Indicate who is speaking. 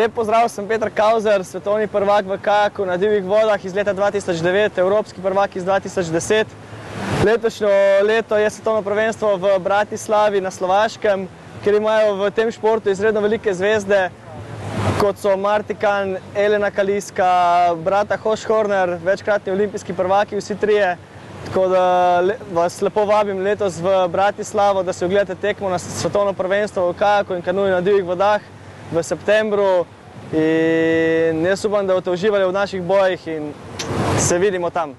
Speaker 1: Lep pozdrav, sem Petr Kauzer, svetovni prvak v kajaku na divjih vodah iz leta 2009, evropski prvak iz 2010. Letošnjo leto je svetovno prvenstvo v Bratislavi na Slovaškem, kjer imajo v tem športu izredno velike zvezde, kot so Martikan, Elena Kaliska, brata Hošhorner, večkratni olimpijski prvaki, vsi trije. Tako da vas lepo vabim letos v Bratislavo, da si ogledate tekmo na svetovno prvenstvo v kajaku in kanuju na divjih vodah v septembru. In jaz upam, da boste uživali v naših bojih in se vidimo tam.